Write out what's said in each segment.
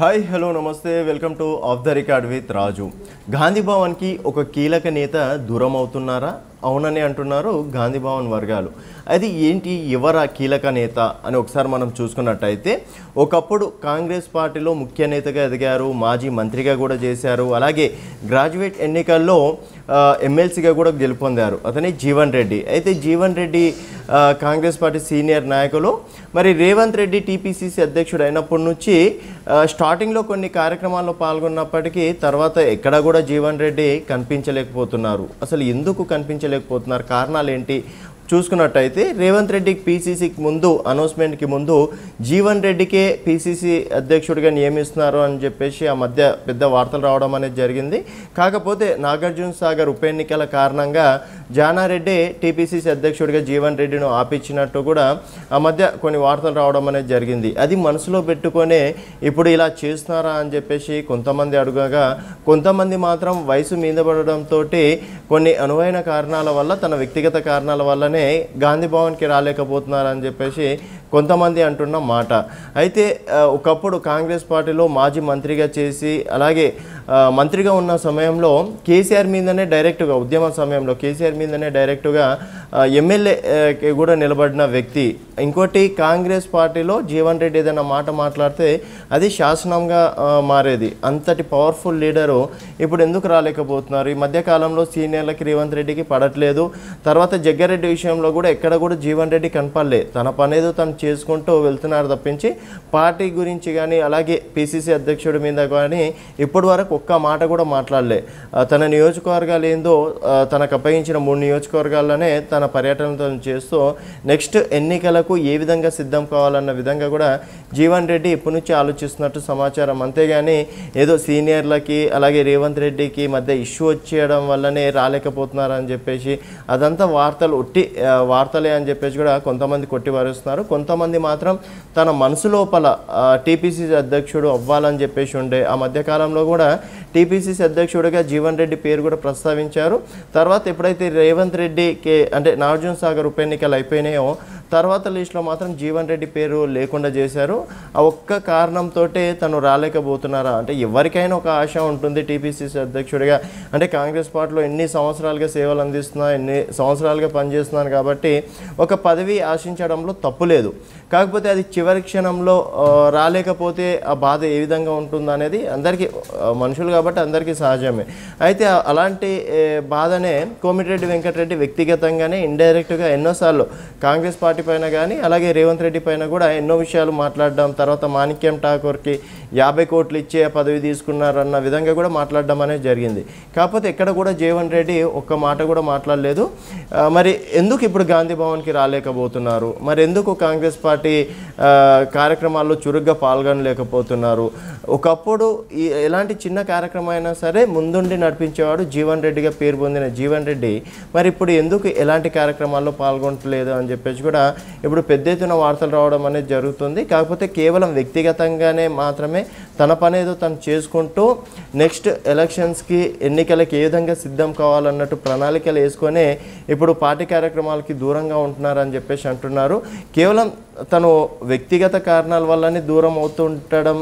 Hi hello నమస్తే. Welcome to off the record with Raju Gandhi భవన్కి ఒక కీలక నేత దూరం అవుతున్నారా అవునని అంటున్నారు గాంధీ భవన్ వర్గాలు. అది ఏంటి ఎవరా కీలక నేత అని ఒకసారి మనం చూసుకున్నట్టయితే ఒకప్పుడు కాంగ్రెస్ పార్టీలో ముఖ్య నేతగా ఎదిగారు మాజీ మంత్రిగా కూడా చేశారు అలాగే గ్రాడ్యుయేట్ ఎన్నికల్లో ఎమ్మెల్సీగా కూడా గెలుపొందారు అతని జీవన్ రెడ్డి. అయితే జీవన్ రెడ్డి కాంగ్రెస్ పార్టీ సీనియర్ నాయకులు. మరి రేవంత్ రెడ్డి టీపీసీసీ అధ్యక్షుడు అయినప్పటి నుంచి స్టార్టింగ్లో కొన్ని కార్యక్రమాల్లో పాల్గొన్నప్పటికీ తర్వాత ఎక్కడ కూడా జీవన్ రెడ్డి కనిపించలేకపోతున్నారు. అసలు ఎందుకు కనిపించలేకపోతున్నారు కారణాలు ఏంటి చూసుకున్నట్టయితే రేవంత్ రెడ్డికి పీసీసీకి ముందు అనౌన్స్మెంట్కి ముందు జీవన్ రెడ్డికే పీసీసీ అధ్యక్షుడిగా నియమిస్తున్నారు అని చెప్పేసి ఆ మధ్య పెద్ద వార్తలు రావడం అనేది జరిగింది. కాకపోతే నాగార్జున సాగర్ ఉప ఎన్నికల కారణంగా జానారెడ్డి టీపీసీసీ అధ్యక్షుడిగా జీవన్ రెడ్డిని ఆపించినట్టు కూడా ఆ మధ్య కొన్ని వార్తలు రావడం అనేది జరిగింది. అది మనసులో పెట్టుకొనే ఇప్పుడు ఇలా చేస్తున్నారా అని చెప్పేసి కొంతమంది అడుగగా కొంతమంది మాత్రం వయసు మీద పడడంతో కొన్ని అనువైన కారణాల వల్ల తన వ్యక్తిగత కారణాల వల్లనే గాంధీ భవన్కి రాలేకపోతున్నారని చెప్పేసి కొంతమంది అంటున్న మాట. అయితే ఒకప్పుడు కాంగ్రెస్ పార్టీలో మాజీ మంత్రిగా చేసి అలాగే మంత్రిగా ఉన్న సమయంలో కేసీఆర్ మీదనే డైరెక్ట్గా ఉద్యమ సమయంలో కేసీఆర్ మీదనే డైరెక్ట్గా ఎమ్మెల్యే కూడా నిలబడిన వ్యక్తి. ఇంకోటి కాంగ్రెస్ పార్టీలో జీవన్ రెడ్డి ఏదైనా మాట మాట్లాడితే అది శాసనంగా మారేది. అంతటి పవర్ఫుల్ లీడరు ఇప్పుడు ఎందుకు రాలేకపోతున్నారు? ఈ మధ్యకాలంలో సీనియర్లకి రేవంత్ రెడ్డికి పడట్లేదు. తర్వాత జగ్గారెడ్డి విషయంలో కూడా ఎక్కడ కూడా జీవన్ రెడ్డి కనపడలే. తన పనేదో తను చేసుకుంటూ వెళ్తున్నారు తప్పించి పార్టీ గురించి కానీ అలాగే పిసిసి అధ్యక్షుడి మీద కానీ ఇప్పటి వరకు ఒక్క మాట కూడా మాట్లాడలే. తన నియోజకవర్గాలు ఏందో తనకు అప్పగించిన మూడు నియోజకవర్గాల్లోనే తన పర్యటనతో చేస్తూ నెక్స్ట్ ఎన్నికలకు ఏ విధంగా సిద్ధం కావాలన్న విధంగా కూడా జీవన్ రెడ్డి ఇప్పటి నుంచి ఆలోచిస్తున్నట్టు సమాచారం. అంతేగాని ఏదో సీనియర్లకి అలాగే రేవంత్ రెడ్డికి మధ్య ఇష్యూ వచ్చేయడం వల్లనే రాలేకపోతున్నారని చెప్పేసి అదంతా వార్తలు ఉట్టి వార్తలే అని చెప్పేసి కూడా కొంతమంది కొట్టివారుస్తున్నారు కొంతమంది మాత్రం తన మనసు లోపల టీపీసీ అధ్యక్షుడు అవ్వాలని చెప్పేసి ఉండే ఆ మధ్యకాలంలో కూడా టీపీసీసీ అధ్యక్షుడిగా జీవన్ రెడ్డి పేరు కూడా ప్రస్తావించారు. తర్వాత ఎప్పుడైతే రేవంత్ రెడ్డికి అంటే నాగార్జున సాగర్ ఉప ఎన్నికలు అయిపోయినాయో తర్వాత లిస్టులో మాత్రం జీవన్ రెడ్డి పేరు లేకుండా చేశారు. ఆ ఒక్క కారణంతో తను రాలేకపోతున్నారా? అంటే ఎవరికైనా ఒక ఆశ ఉంటుంది టీపీసీసీ అధ్యక్షుడిగా. అంటే కాంగ్రెస్ పార్టీలో ఎన్ని సంవత్సరాలుగా సేవలు అందిస్తున్నా ఎన్ని సంవత్సరాలుగా పనిచేస్తున్నాను కాబట్టి ఒక పదవి ఆశించడంలో తప్పు లేదు. కాకపోతే అది చివరి క్షణంలో రాలేకపోతే ఆ బాధ ఏ విధంగా ఉంటుందనేది అందరికీ మనుషులు కాబట్టి అందరికీ సహజమే. అయితే అలాంటి బాధనే కోమిటిరెడ్డి వెంకటరెడ్డి వ్యక్తిగతంగానే ఇండైరెక్ట్గా ఎన్నోసార్లు కాంగ్రెస్ పార్టీ పైన కానీ అలాగే రేవంత్ రెడ్డి పైన కూడా ఎన్నో విషయాలు మాట్లాడడం. తర్వాత మాణిక్యం ఠాకూర్కి యాభై కోట్లు ఇచ్చే పదవి తీసుకున్నారన్న విధంగా కూడా మాట్లాడడం అనేది జరిగింది. కాకపోతే ఎక్కడ కూడా జీవన్ రెడ్డి ఒక్క మాట కూడా మాట్లాడలేదు. మరి ఎందుకు ఇప్పుడు గాంధీ భవన్కి రాలేకపోతున్నారు? మరి ఎందుకు కాంగ్రెస్ పార్టీ కార్యక్రమాల్లో చురుగ్గా పాల్గొనలేకపోతున్నారు? ఒకప్పుడు ఎలాంటి చిన్న కార్యక్రమం అయినా సరే ముందుండి నడిపించేవాడు జీవన్ రెడ్డిగా పేరు పొందిన జీవన్ రెడ్డి. మరి ఇప్పుడు ఎందుకు ఎలాంటి కార్యక్రమాల్లో పాల్గొనట్లేదు అని చెప్పేసి కూడా ఇప్పుడు పెద్ద ఎత్తున వార్తలు రావడం అనేది జరుగుతుంది. కాకపోతే కేవలం వ్యక్తిగతంగానే మాత్రమే తన పనేదో తను చేసుకుంటూ నెక్స్ట్ ఎలక్షన్స్కి ఎన్నికలకి ఏ విధంగా సిద్ధం కావాలన్నట్టు ప్రణాళికలు వేసుకొని ఇప్పుడు పార్టీ కార్యక్రమాలకి దూరంగా ఉంటున్నారని చెప్పేసి అంటున్నారు. కేవలం తను వ్యక్తిగత కారణాల వల్లనే దూరం అవుతుండడం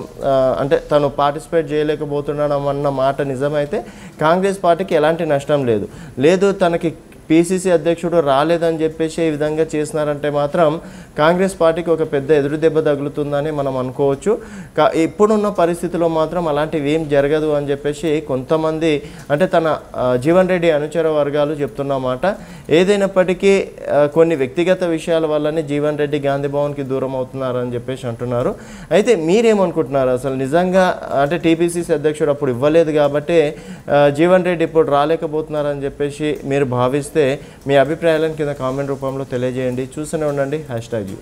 అంటే తను పార్టిసిపేట్ చేయలేకపోతుండడం అన్న మాట నిజమైతే కాంగ్రెస్ పార్టీకి ఎలాంటి నష్టం లేదు. లేదు తనకి పీసీసీ అధ్యక్షుడు రాలేదని చెప్పేసి ఈ విధంగా చేసినారంటే మాత్రం కాంగ్రెస్ పార్టీకి ఒక పెద్ద ఎదురు దెబ్బ తగులుతుందని మనం అనుకోవచ్చు. కా ఇప్పుడున్న పరిస్థితిలో మాత్రం అలాంటివి ఏం జరగదు అని చెప్పేసి కొంతమంది అంటే తన జీవన్ రెడ్డి అనుచర వర్గాలు చెప్తున్నమాట ఏదైనప్పటికీ కొన్ని వ్యక్తిగత విషయాల వల్లనే జీవన్ రెడ్డి గాంధీ భవన్కి దూరం అవుతున్నారని చెప్పేసి అంటున్నారు. అయితే మీరేమనుకుంటున్నారు? అసలు నిజంగా అంటే టీపీసీసీ అధ్యక్షుడు అప్పుడు ఇవ్వలేదు కాబట్టి జీవన్ రెడ్డి ఇప్పుడు రాలేకపోతున్నారని చెప్పేసి మీరు భావిస్తే నచ్చితే మీ అభిప్రాయాలను కింద కామెంట్ రూపంలో తెలియజేయండి. చూస్తూనే ఉండండి. Hash tag